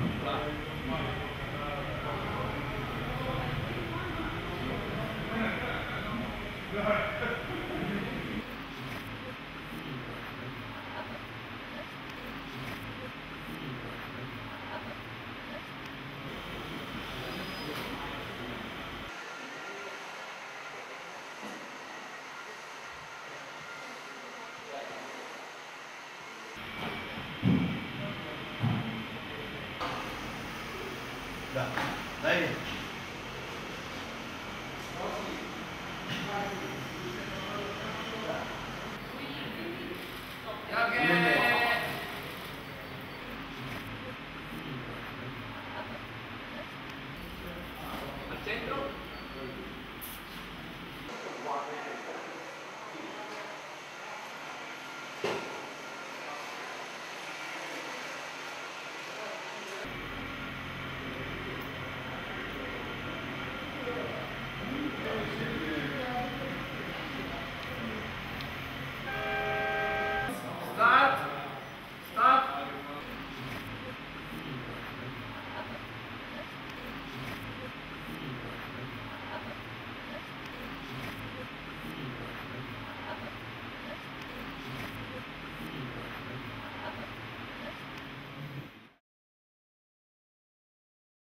Thank you. Да. Дави.